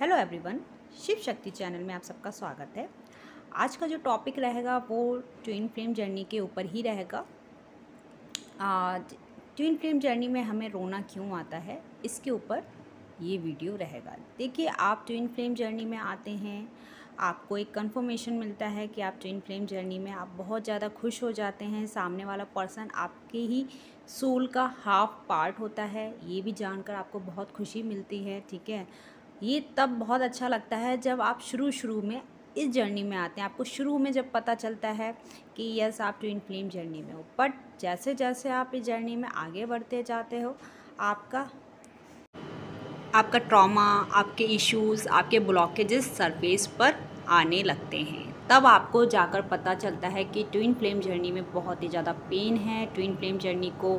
Hello everyone Shiv Shakti channel में आप सबका स्वागत है। आज का जो टॉपिक रहेगा वो ट्विन फ्लेम जर्नी के ऊपर ही रहेगा। ट्विन फ्लेम जर्नी में हमें रोना क्यों आता है, इसके ऊपर ये वीडियो रहेगा। देखिए, आप ट्विन फ्लेम जर्नी में आते हैं, आपको एक कंफर्मेशन मिलता है कि आप ट्विन फ्लेम जर्नी में आप बहुत ज़्यादा खुश हो जाते हैं, सामने वाला पर्सन आपके ही सोल का हाफ़ पार्ट होता है, ये भी जानकर आपको बहुत खुशी मिलती है, ठीक है? ये तब बहुत अच्छा लगता है जब आप शुरू शुरू में इस जर्नी में आते हैं। आपको शुरू में जब पता चलता है कि यस, आप ट्विन फ्लेम जर्नी में हो। बट जैसे जैसे आप इस जर्नी में आगे बढ़ते जाते हो, आपका आपका ट्रॉमा आपके इश्यूज़ आपके ब्लॉकेजेस सरफेस पर आने लगते हैं, तब आपको जाकर पता चलता है कि ट्विन फ्लेम जर्नी में बहुत ही ज़्यादा पेन है। ट्विन फ्लेम जर्नी को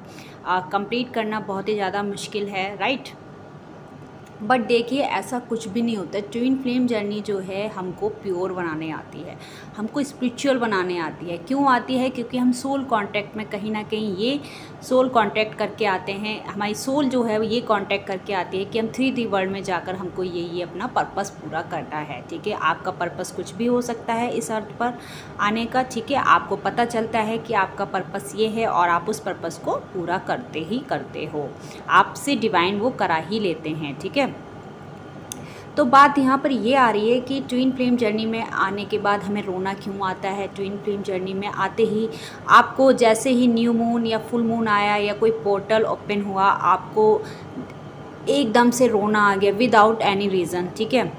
कंप्लीट करना बहुत ही ज़्यादा मुश्किल है राइट बट देखिए, ऐसा कुछ भी नहीं होता। ट्विन फ्लेम जर्नी जो है, हमको प्योर बनाने आती है। हमको स्पिरिचुअल बनाने आती है। क्यों आती है? क्योंकि हम सोल कांटेक्ट में कहीं ना कहीं ये सोल कांटेक्ट करके आते हैं। हमारी सोल जो है वो ये कांटेक्ट करके आती है कि हम थ्री डी वर्ल्ड में जाकर हमको ये ये अपना पर्पस पूरा करना है। ठीक है? आपका पर्पस कुछ भी हो सकता है इस अर्थ पर आने का। ठीक है? आपको पता चलता है कि आपका पर्पस ये है और आप उस पर्पस को पूरा करते ही करते हो। आपसे डिवाइन वो करा ही लेते हैं। ठीक है? तो बात यहाँ पर ये आ रही है कि ट्विन फ्लेम जर्नी में आने के बाद हमें रोना क्यों आता है? ट्विन फ्लेम जर्नी में आते ही आपको जैसे ही न्यू मून या फुल मून आया या कोई पोर्टल ओपन हुआ, आपको एकदम से रोना आ गया विदाउट एनी रीज़न ठीक है?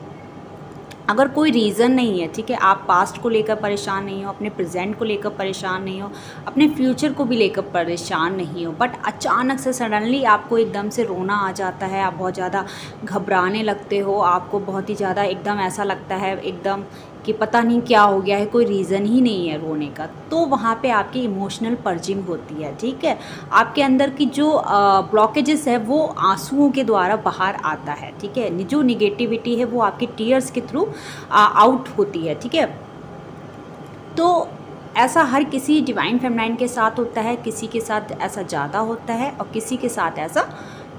अगर कोई रीज़न नहीं है, ठीक है, आप पास्ट को लेकर परेशान नहीं हो, अपने प्रेजेंट को लेकर परेशान नहीं हो, अपने फ्यूचर को भी लेकर परेशान नहीं हो बट अचानक से सडनली आपको एकदम से रोना आ जाता है, आप बहुत ज़्यादा घबराने लगते हो, आपको बहुत ही ज़्यादा एकदम ऐसा लगता है, एकदम कि पता नहीं क्या हो गया है, कोई रीज़न ही नहीं है रोने का। तो वहाँ पे आपकी इमोशनल पर्जिंग होती है, ठीक है? आपके अंदर की जो ब्लॉकेजेस है, वो आंसुओं के द्वारा बाहर आता है, ठीक है? जो निगेटिविटी है, वो आपके टीयर्स के थ्रू आउट होती है, ठीक है? तो ऐसा हर किसी डिवाइन फेमनाइन के साथ होता है, किसी के साथ ऐसा ज़्यादा होता है और किसी के साथ ऐसा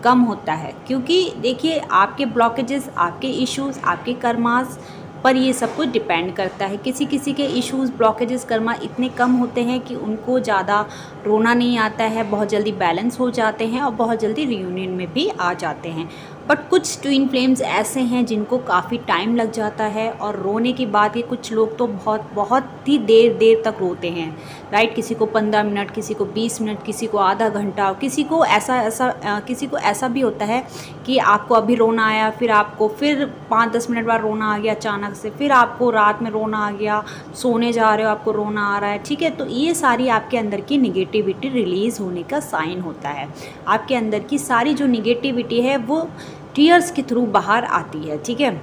कम होता है। क्योंकि देखिए, आपके ब्लॉकेजेस आपके इश्यूज़ आपके कर्मास पर ये सब कुछ डिपेंड करता है। किसी किसी के इश्यूज़ ब्लॉकेजेस कर्मा इतने कम होते हैं कि उनको ज़्यादा रोना नहीं आता है, बहुत जल्दी बैलेंस हो जाते हैं और बहुत जल्दी रियूनियन में भी आ जाते हैं। बट कुछ ट्विन फ्लेम्स ऐसे हैं जिनको काफ़ी टाइम लग जाता है और रोने की बात ये कुछ लोग तो बहुत बहुत ही देर देर तक रोते हैं राइट किसी को पंद्रह मिनट किसी को बीस मिनट किसी को आधा घंटा किसी को ऐसा ऐसा आ, किसी को ऐसा भी होता है कि आपको अभी रोना आया फिर आपको फिर पाँच दस मिनट बाद रोना आ गया अचानक से फिर आपको रात में रोना आ गया सोने जा रहे हो आपको रोना आ रहा है ठीक है? तो ये सारी आपके अंदर की निगेटिविटी रिलीज़ होने का साइन होता है। आपके अंदर की सारी जो निगेटिविटी है वो टीयर्स के थ्रू बाहर आती है, ठीक है?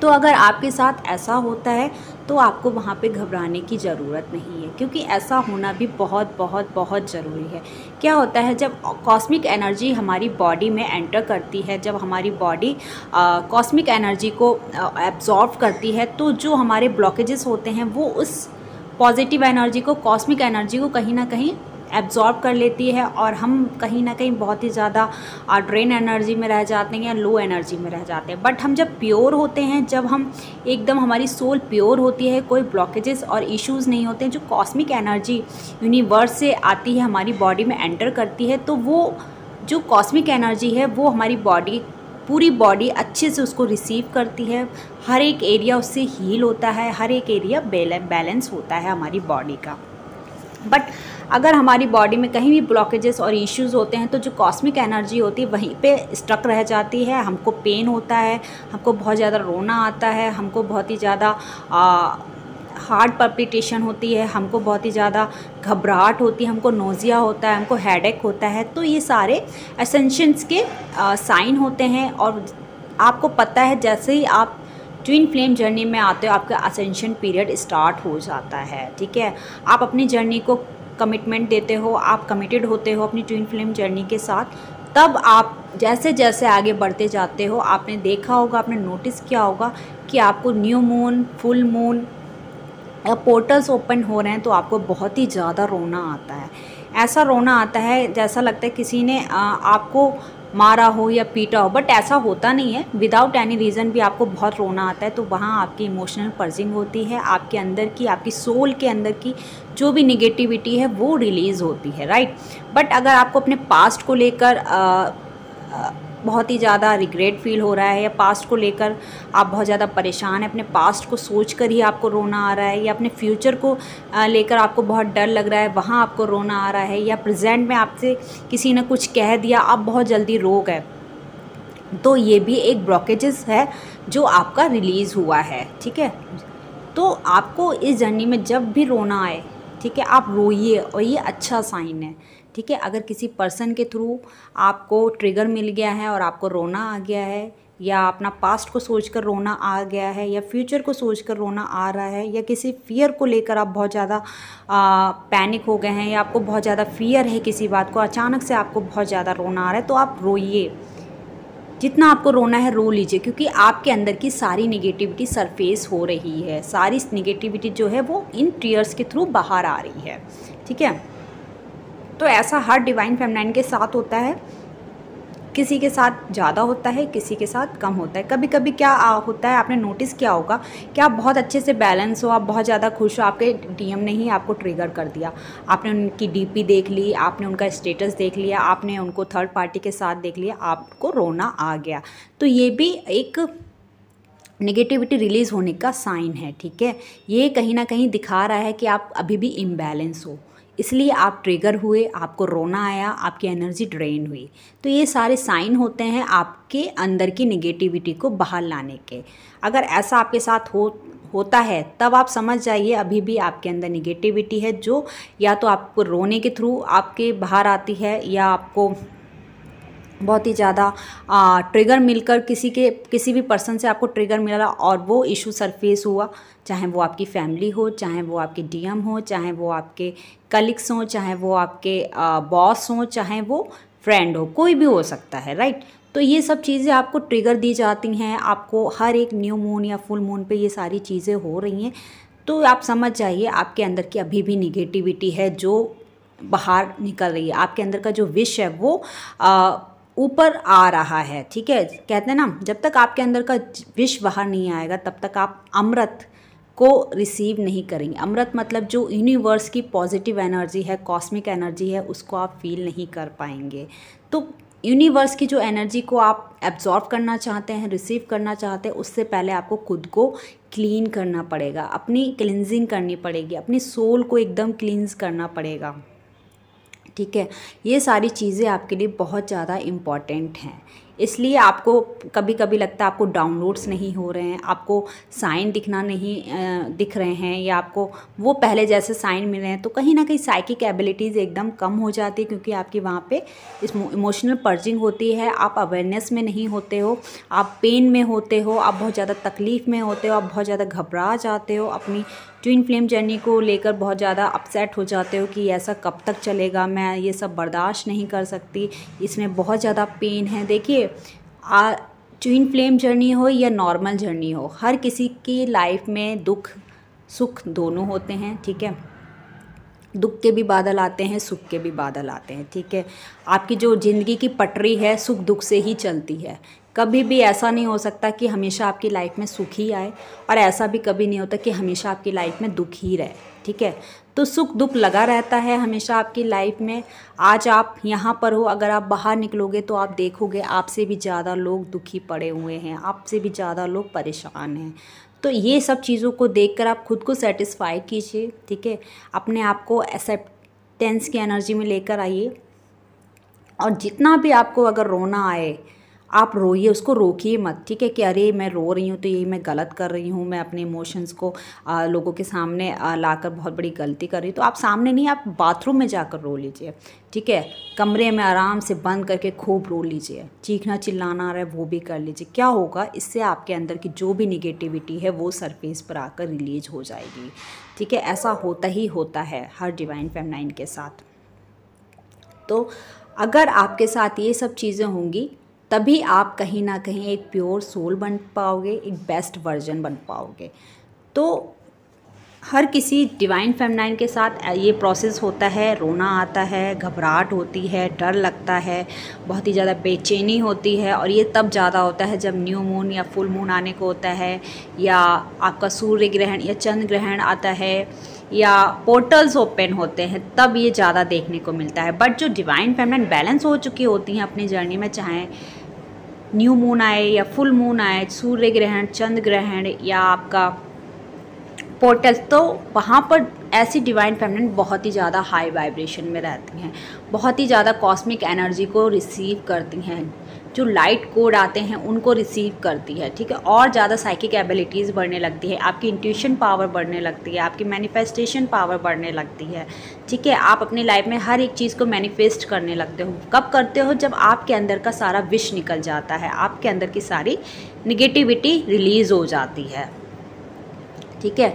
तो अगर आपके साथ ऐसा होता है तो आपको वहाँ पे घबराने की ज़रूरत नहीं है, क्योंकि ऐसा होना भी बहुत बहुत बहुत ज़रूरी है। क्या होता है, जब कॉस्मिक एनर्जी हमारी बॉडी में एंटर करती है, जब हमारी बॉडी कॉस्मिक एनर्जी को एब्जॉर्व करती है तो जो हमारे ब्लॉकेजेस होते हैं, वो उस पॉजिटिव एनर्जी को कॉस्मिक एनर्जी को कहीं ना कहीं एब्जॉर्ब कर लेती है और हम कहीं ना कहीं बहुत ही ज़्यादा ड्रेन एनर्जी में रह जाते हैं या लो एनर्जी में रह जाते हैं। बट हम जब प्योर होते हैं, जब हम एकदम हमारी सोल प्योर होती है, कोई ब्लॉकेजेस और इश्यूज़ नहीं होते जो कॉस्मिक एनर्जी यूनिवर्स से आती है, हमारी बॉडी में एंटर करती है तो वो जो कॉस्मिक एनर्जी है, वो हमारी बॉडी पूरी बॉडी अच्छे से उसको रिसीव करती है। हर एक एरिया उससे हील होता है, हर एक एरिया बैलेंस होता है हमारी बॉडी का। बट अगर हमारी बॉडी में कहीं भी ब्लॉकेजेस और इश्यूज़ होते हैं तो जो कॉस्मिक एनर्जी होती है, वहीं पे स्टक रह जाती है। हमको पेन होता है, हमको बहुत ज़्यादा रोना आता है, हमको बहुत ही ज़्यादा हार्ट पल्पिटेशन होती है, हमको बहुत ही ज़्यादा घबराहट होती है, हमको नोज़िया होता है, हमको हेडेक होता है। तो ये सारे एसेंशंस के साइन होते हैं और आपको पता है, जैसे ही आप ट्विन फ्लेम जर्नी में आते हो, आपका असेंशन पीरियड स्टार्ट हो जाता है, ठीक है? आप अपनी जर्नी को कमिटमेंट देते हो, आप कमिटेड होते हो अपनी ट्विन फ़िल्म जर्नी के साथ, तब आप जैसे जैसे आगे बढ़ते जाते हो, आपने देखा होगा, आपने नोटिस किया होगा कि आपको न्यू मून फुल मून या पोर्टल्स ओपन हो रहे हैं तो आपको बहुत ही ज़्यादा रोना आता है। ऐसा रोना आता है, जैसा लगता है किसी ने आपको मारा हो या पीटा हो बट ऐसा होता नहीं है। विदाउट एनी रीज़न भी आपको बहुत रोना आता है तो वहाँ आपकी इमोशनल पर्जिंग होती है, आपके अंदर की, आपकी सोल के अंदर की जो भी निगेटिविटी है, वो रिलीज़ होती है राइट बट अगर आपको अपने पास्ट को लेकर बहुत ही ज़्यादा रिग्रेट फील हो रहा है या पास्ट को लेकर आप बहुत ज़्यादा परेशान हैं, अपने पास्ट को सोच कर ही आपको रोना आ रहा है या अपने फ्यूचर को लेकर आपको बहुत डर लग रहा है, वहाँ आपको रोना आ रहा है या प्रेजेंट में आपसे किसी ने कुछ कह दिया, आप बहुत जल्दी रो गए। तो ये भी एक ब्लॉकेजेस है जो आपका रिलीज़ हुआ है, ठीक है? तो आपको इस जर्नी में जब भी रोना आए, ठीक है, आप रोइए और ये अच्छा साइन है। ठीक है? अगर किसी पर्सन के थ्रू आपको ट्रिगर मिल गया है और आपको रोना आ गया है, या अपना पास्ट को सोचकर रोना आ गया है, या फ्यूचर को सोचकर रोना आ रहा है, या किसी फियर को लेकर आप बहुत ज़्यादा पैनिक हो गए हैं, या आपको बहुत ज़्यादा फियर है किसी बात को, अचानक से आपको बहुत ज़्यादा रोना आ रहा है तो आप रोइए। जितना आपको रोना है, रो लीजिए, क्योंकि आपके अंदर की सारी निगेटिविटी सरफेस हो रही है। सारी निगेटिविटी जो है, वो इन टीयर्स के थ्रू बाहर आ रही है। ठीक है? तो ऐसा हर डिवाइन फेमनाइन के साथ होता है। किसी के साथ ज़्यादा होता है, किसी के साथ कम होता है। कभी कभी क्या होता है, आपने नोटिस किया होगा कि आप बहुत अच्छे से बैलेंस हो, आप बहुत ज़्यादा खुश हो, आपके डीएम ने ही आपको ट्रिगर कर दिया। आपने उनकी डीपी देख ली, आपने उनका स्टेटस देख लिया, आपने उनको थर्ड पार्टी के साथ देख लिया, आपको रोना आ गया। तो ये भी एक नेगेटिविटी रिलीज़ होने का साइन है, ठीक है? ये कहीं ना कहीं दिखा रहा है कि आप अभी भी इम्बैलेंस हो। इसलिए आप ट्रिगर हुए, आपको रोना आया, आपकी एनर्जी ड्रेन हुई। तो ये सारे साइन होते हैं आपके अंदर की निगेटिविटी को बाहर लाने के। अगर ऐसा आपके साथ हो, होता है, तब आप समझ जाइए, अभी भी आपके अंदर निगेटिविटी है जो या तो आपको रोने के थ्रू आपके बाहर आती है या आपको बहुत ही ज़्यादा ट्रिगर मिलकर किसी के किसी भी पर्सन से आपको ट्रिगर मिला और वो इशू सरफेस हुआ चाहे वो आपकी फैमिली हो चाहे वो आपके डीएम हो चाहे वो आपके कलिग्स हों चाहे वो आपके बॉस हों चाहे वो फ्रेंड हो कोई भी हो सकता है राइट तो ये सब चीज़ें आपको ट्रिगर दी जाती हैं आपको हर एक न्यू मून या फुल मून पे ये सारी चीज़ें हो रही हैं। तो आप समझ जाइए आपके अंदर की अभी भी निगेटिविटी है जो बाहर निकल रही है आपके अंदर का जो विश है वो आ, ऊपर आ रहा है, ठीक है? कहते हैं ना, जब तक आपके अंदर का विश बाहर नहीं आएगा, तब तक आप अमृत को रिसीव नहीं करेंगे। अमृत मतलब जो यूनिवर्स की पॉजिटिव एनर्जी है कॉस्मिक एनर्जी है, उसको आप फील नहीं कर पाएँगे। तो यूनिवर्स की जो एनर्जी को आप एब्जॉर्व करना चाहते हैं रिसीव करना चाहते हैं, उससे पहले आपको खुद को क्लीन करना पड़ेगा। अपनी क्लिनजिंग करनी पड़ेगी, अपनी सोल को एकदम क्लींस करना पड़ेगा। ठीक है? ये सारी चीज़ें आपके लिए बहुत ज़्यादा इंपॉर्टेंट हैं। इसलिए आपको कभी कभी लगता है आपको डाउनलोड्स नहीं हो रहे हैं, आपको साइन दिखना नहीं दिख रहे हैं या आपको वो पहले जैसे साइन मिल रहे हैं तो कहीं ना कहीं साइकिक एबिलिटीज़ एकदम कम हो जाती है क्योंकि आपकी वहाँ पे इमोशनल पर्जिंग होती है। आप अवेयरनेस में नहीं होते हो, आप पेन में होते हो, आप बहुत ज़्यादा तकलीफ़ में होते हो, आप बहुत ज़्यादा घबरा जाते हो, अपनी ट्विन फ्लेम जर्नी को लेकर बहुत ज़्यादा अपसेट हो जाते हो कि ऐसा कब तक चलेगा, मैं ये सब बर्दाश्त नहीं कर सकती, इसमें बहुत ज़्यादा पेन है। देखिए ट्विन फ्लेम जर्नी हो या नॉर्मल जर्नी हो, हर किसी की लाइफ में दुख, सुख दोनों होते हैं, ठीक है? दुख के भी बादल आते हैं, सुख के भी बादल आते हैं, ठीक है? आपकी जो ज़िंदगी की पटरी है, सुख दुख से ही चलती है। कभी भी ऐसा नहीं हो सकता कि हमेशा आपकी लाइफ में सुख ही आए, और ऐसा भी कभी नहीं होता कि हमेशा आपकी लाइफ में दुख ही रहे, ठीक है? तो सुख दुख लगा रहता है हमेशा आपकी लाइफ में। आज आप यहाँ पर हो, अगर आप बाहर निकलोगे तो आप देखोगे आपसे भी ज़्यादा लोग दुखी पड़े हुए हैं, आपसे भी ज़्यादा लोग परेशान हैं। तो ये सब चीज़ों को देखकर आप खुद को सेटिस्फाई कीजिए, ठीक है? अपने आप को एक्सेप्टेंस की एनर्जी में लेकर आइए। और जितना भी आपको अगर रोना आए आप रोइए उसको रोकिए मत ठीक है कि अरे मैं रो रही हूँ तो यही मैं गलत कर रही हूँ मैं अपने इमोशंस को आ, लोगों के सामने लाकर बहुत बड़ी गलती कर रही हूँ। तो आप सामने नहीं आप बाथरूम में जाकर रो लीजिए ठीक है? कमरे में आराम से बंद करके खूब रो लीजिए चीखना चिल्लाना आ रहा है वो भी कर लीजिए। क्या होगा इससे आपके अंदर की जो भी निगेटिविटी है वो सरफेस पर आकर रिलीज़ हो जाएगी ठीक है? ऐसा होता ही होता है हर डिवाइन फेमनाइन के साथ। तो अगर आपके साथ ये सब चीज़ें होंगी तभी आप कहीं ना कहीं एक प्योर सोल बन पाओगे, एक बेस्ट वर्जन बन पाओगे। तो हर किसी डिवाइन फेमनाइन के साथ ये प्रोसेस होता है, रोना आता है, घबराहट होती है, डर लगता है, बहुत ही ज़्यादा बेचैनी होती है और ये तब ज़्यादा होता है जब न्यू मून या फुल मून आने को होता है या आपका सूर्य ग्रहण या चंद्र ग्रहण आता है या पोर्टल्स ओपन होते हैं, तब ये ज़्यादा देखने को मिलता है। बट जो डिवाइन फेमनाइन बैलेंस हो चुकी होती हैं अपनी जर्नी में, चाहे न्यू मून आए या फुल मून आए, सूर्य ग्रहण, चंद्र ग्रहण या आपका पोर्टल तो वहाँ पर ऐसी डिवाइन फेमिनिन बहुत ही ज़्यादा हाई वाइब्रेशन में रहती हैं, बहुत ही ज़्यादा कॉस्मिक एनर्जी को रिसीव करती हैं। जो लाइट कोड आते हैं, उनको रिसीव करती है, ठीक है? और ज़्यादा साइकिक एबिलिटीज़ बढ़ने लगती है, आपकी इंट्यूशन पावर बढ़ने लगती है, आपकी मैनिफेस्टेशन पावर बढ़ने लगती है, ठीक है? आप अपनी लाइफ में हर एक चीज़ को मैनिफेस्ट करने लगते हो। कब करते हो? जब आपके अंदर का सारा विश निकल जाता है, आपके अंदर की सारी निगेटिविटी रिलीज़ हो जाती है, ठीक है?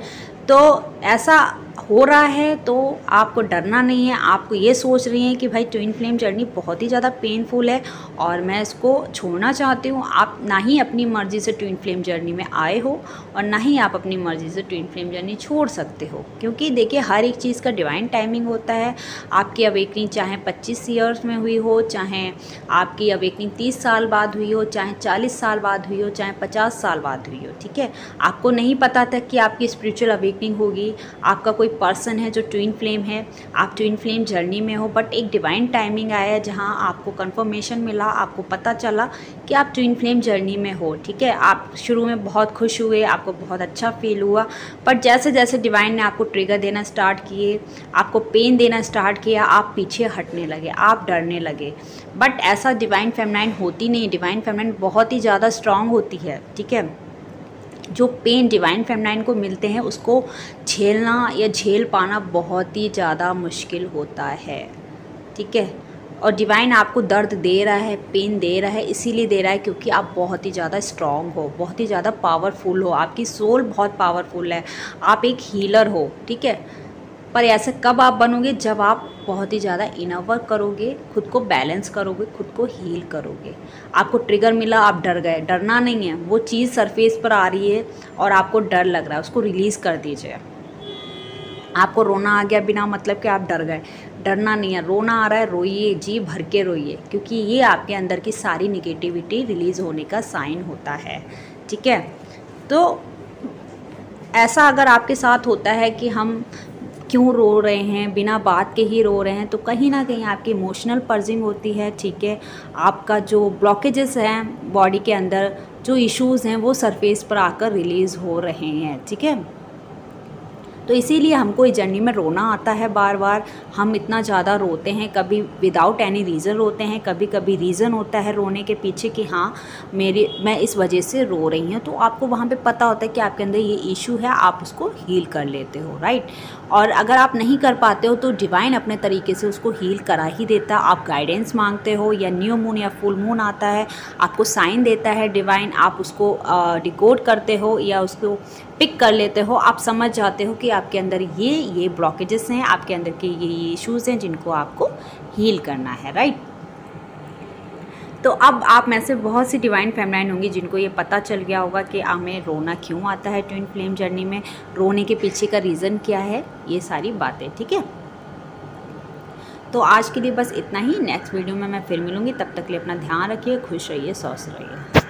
तो ऐसा हो रहा है तो आपको डरना नहीं है। आपको ये सोच रही हैं कि भाई ट्विन फ्लेम जर्नी बहुत ही ज़्यादा पेनफुल है और मैं इसको छोड़ना चाहती हूँ। आप ना ही अपनी मर्ज़ी से ट्विन फ्लेम जर्नी में आए हो और ना ही आप अपनी मर्ज़ी से ट्विन फ्लेम जर्नी छोड़ सकते हो। क्योंकि देखिए, हर एक चीज़ का डिवाइन टाइमिंग होता है। आपकी अवेकनिंग चाहे पच्चीस ईयर्स में हुई हो, चाहे आपकी अवेकनिंग तीस साल बाद हुई हो, चाहे चालीस साल बाद हुई हो, चाहे पचास साल बाद हुई हो, ठीक है? आपको नहीं पता था कि आपकी स्पिरिचुअल अवेकनिंग होगी, आपका कोई पर्सन है जो ट्विन फ्लेम है, आप ट्विन फ्लेम जर्नी में हो बट एक डिवाइन टाइमिंग आया जहाँ आपको कंफर्मेशन मिला, आपको पता चला कि आप ट्विन फ्लेम जर्नी में हो, ठीक है? आप शुरू में बहुत खुश हुए, आपको बहुत अच्छा फील हुआ बट जैसे जैसे डिवाइन ने आपको ट्रिगर देना स्टार्ट किए, आपको पेन देना स्टार्ट किया, आप पीछे हटने लगे, आप डरने लगे। बट ऐसा डिवाइन फेमनाइन होती नहीं डिवाइन फेमनाइन बहुत ही ज़्यादा स्ट्रांग होती है, ठीक है? जो पेन डिवाइन फेमनाइन को मिलते हैं, उसको झेलना या झेल पाना बहुत ही ज़्यादा मुश्किल होता है। ठीक है? और डिवाइन आपको दर्द दे रहा है पेन दे रहा है, इसीलिए दे रहा है क्योंकि आप बहुत ही ज़्यादा स्ट्रॉन्ग हो, बहुत ही ज़्यादा पावरफुल हो। आपकी सोल बहुत पावरफुल है। आप एक हीलर हो, ठीक है? पर ऐसे कब आप बनोगे? जब आप बहुत ही ज़्यादा इनर वर्क करोगे, खुद को बैलेंस करोगे, खुद को हील करोगे। आपको ट्रिगर मिला, आप डर गए। डरना नहीं है। वो चीज़ सरफेस पर आ रही है और आपको डर लग रहा है। उसको रिलीज़ कर दीजिए। आपको रोना आ गया बिना मतलब कि आप डर गए। डरना नहीं है। रोना आ रहा है, रोइए, जी भर के रोइए। क्योंकि ये आपके अंदर की सारी निगेटिविटी रिलीज़ होने का साइन होता है। ठीक है? तो ऐसा अगर आपके साथ होता है कि हम क्यों रो रहे हैं? बिना बात के ही रो रहे हैं। तो कहीं ना कहीं आपकी इमोशनल पर्जिंग होती है, ठीक है? आपका जो ब्लॉकेजेस हैं बॉडी के अंदर, जो इश्यूज़ हैं, वो सरफेस पर आकर रिलीज़ हो रहे हैं, ठीक है? तो इसीलिए हमको इस जर्नी में रोना आता है बार बार हम इतना ज़्यादा रोते हैं, कभी विदाउट एनी रीज़न रोते हैं कभी कभी रीज़न होता है रोने के पीछे कि हाँ मेरी, मैं इस वजह से रो रही हूँ। तो आपको वहाँ पे पता होता है कि आपके अंदर ये इशू है, आप उसको हील कर लेते हो राइट और अगर आप नहीं कर पाते हो तो डिवाइन अपने तरीके से उसको हील करा ही देता आप गाइडेंस मांगते हो या न्यू मून या फुल मून आता है, आपको साइन देता है डिवाइन आप उसको डिकोड करते हो या उसको पिक कर लेते हो। आप समझ जाते हो कि आपके अंदर ये ये ब्लॉकेजेस हैं, आपके अंदर के ये ये इशूज़ हैं जिनको आपको हील करना है राइट तो अब आप में से बहुत सी डिवाइन फेमलाइन होंगी जिनको ये पता चल गया होगा कि हमें रोना क्यों आता है ट्विन फ्लेम जर्नी में, रोने के पीछे का रीज़न क्या है, ये सारी बातें, ठीक है? तो आज के लिए बस इतना ही। नेक्स्ट वीडियो में मैं फिर मिलूँगी। तब तक लिए अपना ध्यान रखिए, खुश रहिए, स्वस्थ रहिए।